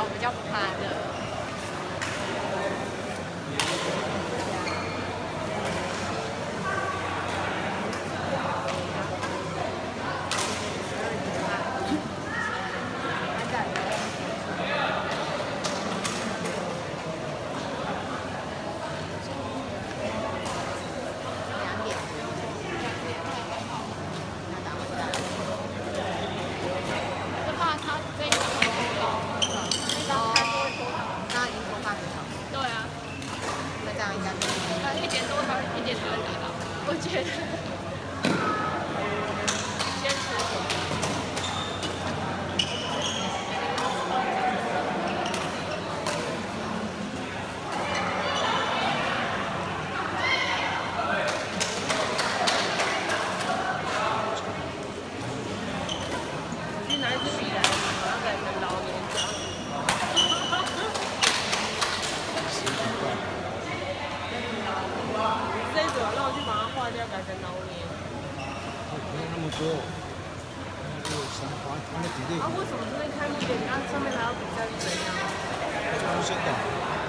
我比较不怕的。一。一点多，一点多打到。我觉得。啊，为什么这边开幕典礼，啊上面还要比赛是怎样？出现的。